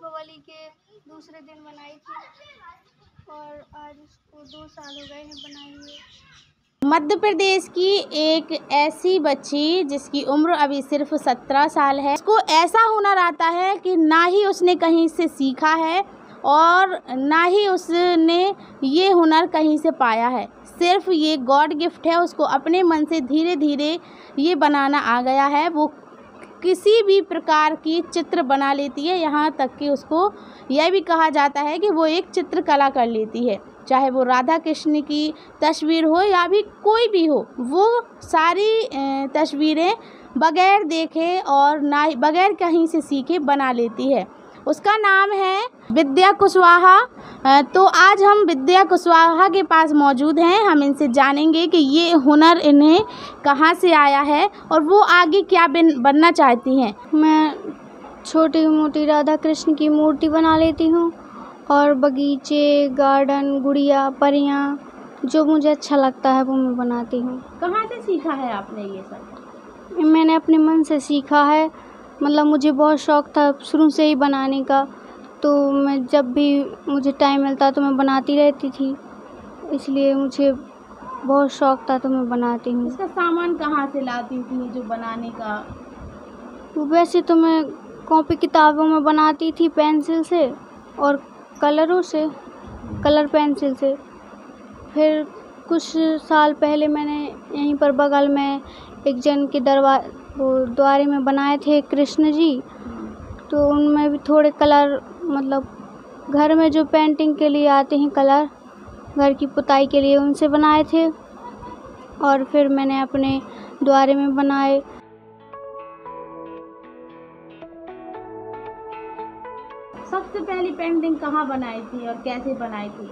दूसरे दिन बनाई थी। और आज इसको दो साल हो गए हैं बनाए हुए मध्य प्रदेश की एक ऐसी बच्ची जिसकी उम्र अभी सिर्फ़ सत्रह साल है, उसको ऐसा हुनर आता है कि ना ही उसने कहीं से सीखा है और ना ही उसने ये हुनर कहीं से पाया है। सिर्फ़ ये गॉड गिफ्ट है, उसको अपने मन से धीरे धीरे ये बनाना आ गया है। वो किसी भी प्रकार की चित्र बना लेती है। यहाँ तक कि उसको यह भी कहा जाता है कि वो एक चित्रकला कर लेती है। चाहे वो राधा कृष्ण की तस्वीर हो या भी कोई भी हो, वो सारी तस्वीरें बगैर देखे और ना बगैर कहीं से सीखे बना लेती है। उसका नाम है विद्या कुशवाहा। तो आज हम विद्या कुशवाहा के पास मौजूद हैं। हम इनसे जानेंगे कि ये हुनर इन्हें कहाँ से आया है और वो आगे क्या बन बनना चाहती हैं। मैं छोटी मोटी राधा कृष्ण की मूर्ति बना लेती हूँ और बगीचे गार्डन गुड़िया परियाँ जो मुझे अच्छा लगता है वो मैं बनाती हूँ। कहाँ से सीखा है आपने ये सब? मैंने अपने मन से सीखा है मतलब मुझे बहुत शौक़ था शुरू से ही बनाने का। तो मैं जब भी मुझे टाइम मिलता तो मैं बनाती रहती थी। इसलिए मुझे बहुत शौक़ था तो मैं बनाती हूँ। इसका सामान कहाँ से लाती थी जो बनाने का? वैसे तो मैं कॉपी किताबों में बनाती थी पेंसिल से और कलरों से कलर पेंसिल से। फिर कुछ साल पहले मैंने यहीं पर बगल में एक जन के दरवा वो द्वारे में बनाए थे कृष्ण जी। तो उनमें भी थोड़े कलर मतलब घर में जो पेंटिंग के लिए आते हैं कलर घर की पुताई के लिए उनसे बनाए थे। और फिर मैंने अपने द्वारे में बनाए। सबसे पहली पेंटिंग कहाँ बनाई थी और कैसे बनाई थी?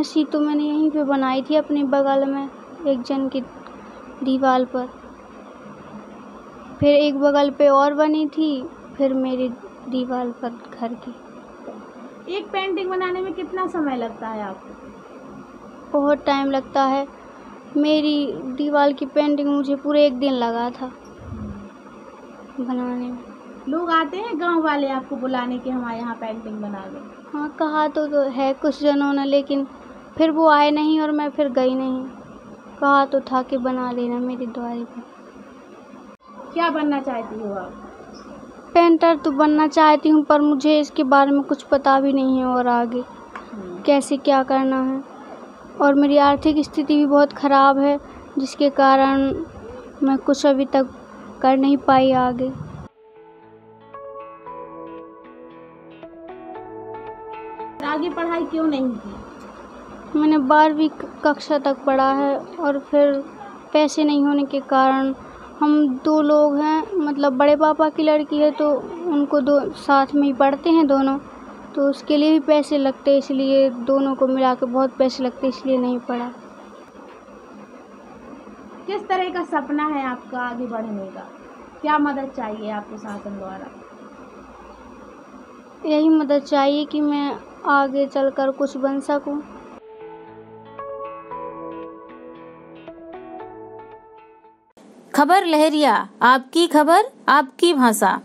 ऐसी तो मैंने यहीं पे बनाई थी अपने बगल में एक जन की दीवार पर। फिर एक बगल पे और बनी थी फिर मेरी दीवार पर घर की। एक पेंटिंग बनाने में कितना समय लगता है आपको? बहुत टाइम लगता है। मेरी दीवार की पेंटिंग मुझे पूरे एक दिन लगा था बनाने में। लोग आते हैं गाँव वाले आपको बुलाने के हमारे यहाँ पेंटिंग बना दो। हाँ कहा तो, तो है कुछ जनों ने लेकिन फिर वो आए नहीं और मैं फिर गई नहीं। कहा तो था कि बना लेना मेरी द्वारे पर क्या बनना चाहती हो आप? पेंटर तो बनना चाहती हूँ पर मुझे इसके बारे में कुछ पता भी नहीं है और आगे कैसे क्या करना है। और मेरी आर्थिक स्थिति भी बहुत ख़राब है जिसके कारण मैं कुछ अभी तक कर नहीं पाई आगे। आगे पढ़ाई क्यों नहीं की? मैंने बारहवीं कक्षा तक पढ़ा है और फिर पैसे नहीं होने के कारण हम दो लोग हैं मतलब बड़े पापा की लड़की है तो उनको दो साथ में ही पढ़ते हैं दोनों। तो उसके लिए भी पैसे लगते इसलिए दोनों को मिला के बहुत पैसे लगते इसलिए नहीं पढ़ा। किस तरह का सपना है आपका आगे बढ़ने का? क्या मदद चाहिए आपको शासन द्वारा? यही मदद चाहिए कि मैं आगे चलकर कुछ बन सकूँ। खबर लहरिया आपकी खबर आपकी भाषा।